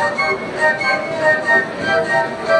Thank you.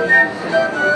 Música